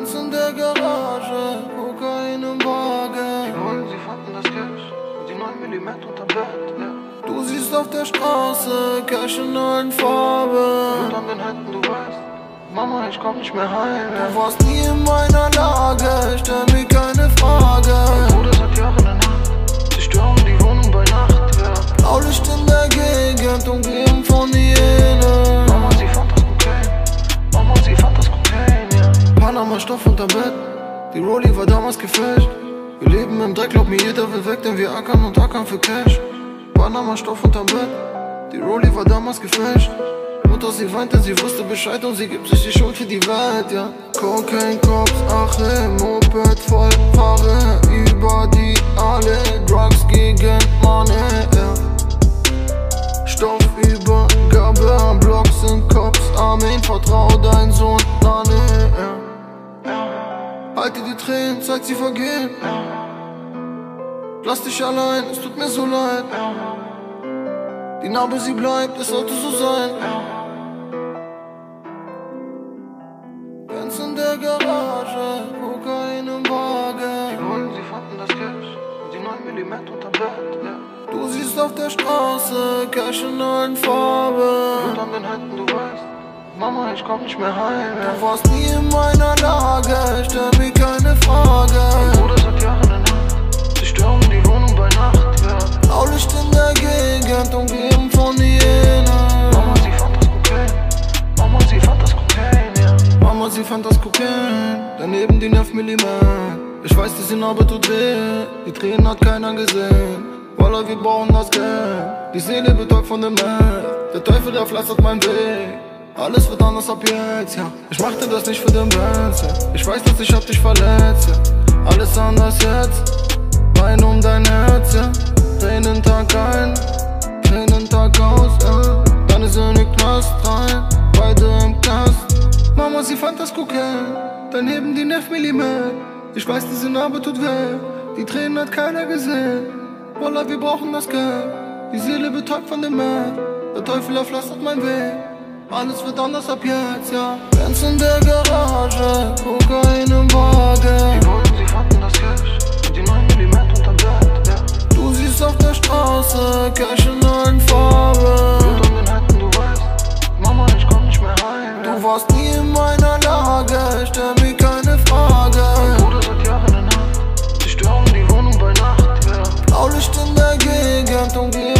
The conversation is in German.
Benz in der Garage, Kokain im Wagen. Die wollen, sie fanden das Cash. Die 9 mm unter Bett, ja. Du siehst auf der Straße Cash in allen Farben. Und an den Händen, du weißt. Mama, ich komm nicht mehr heim, ja. Du warst nie in meiner Lage, stell mir keine Frage. Panama Stoff unter Bett, die Rolli war damals gefälscht. Wir leben im Dreck, glaub mir, jeder will weg, denn wir ackern und ackern für Cash. Panama Stoff unterm Bett, die Rolli war damals gefälscht. Mutter, sie weint, denn sie wusste Bescheid und sie gibt sich die Schuld für die Welt, ja. Cocaine, Cops, Ache, Moped, voll, fahre über die alle Drugs gegen Money, Halte die Tränen, zeig sie vergehen, Lass dich allein, es tut mir so leid, Die Narbe, sie bleibt, es sollte so sein, Benz in der Garage, Kokain im Die Wagen. wollen, sie fanden das Cash. Und die 9 mm unter Bett, ja. Du siehst auf der Straße Cash in allen Farben. Und an den Händen, du. Mama, ich komm nicht mehr heim, ja. Du warst nie in meiner Lage, stell mir keine Frage. Bruder seit Jahren in der Nacht. Sie stören die Wohnung bei Nacht, ja. Blaulicht in der Gegend, umgeben von Hyänen. Mama, sie fand das Kokain. Mama, sie fand das Kokain, ja. Mama, sie fand das Kokain, daneben die 9 mm. Ich weiß, die Narbe tut weh, die Tränen hat keiner gesehen. Wallah, wir brauchen das Geld, die Seele betäubt von dem Meth. Der Teufel, der pflastert meinen Weg. Alles wird anders ab jetzt, ja. Ich machte das nicht für den Benz, ja. Ich weiß, dass ich hab dich verletzt, ja. Alles anders jetzt, Wein um dein Herz, ja. Tränen Tag ein, Tränen Tag aus, ja. Deine Söhne Knast rein, beide im Knast. Mama, sie fand das Kokain, daneben die 9 mm. Ich weiß, diese Narbe tut weh, die Tränen hat keiner gesehen. Wallah, wir brauchen das Geld, die Seele betäubt von dem Meth. Der Teufel erpflastert mein Weg, alles wird anders ab jetzt, ja. Benz in der Garage, Kokain im Wagen. Die wollen, sie fanden das Cash. Und die 9 mm unter Bett, ja. Du siehst auf der Straße Cash in allen Farben. Und an den Händen, du weißt. Mama, ich komm nicht mehr heim, ja. Du warst nie in meiner Lage, stell mir keine Frage. Bruder seit Jahren in der Nacht. Sie stören die Wohnung bei Nacht, ja. Blaulicht in der Gegend, von Hyänen.